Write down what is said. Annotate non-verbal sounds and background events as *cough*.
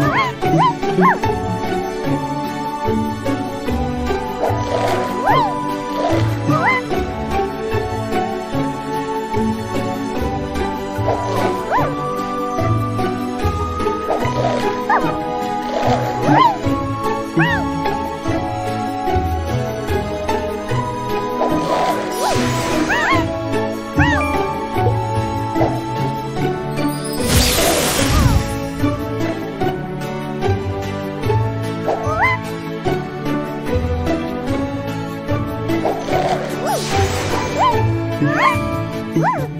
Oh! 嗯 *laughs* 嗯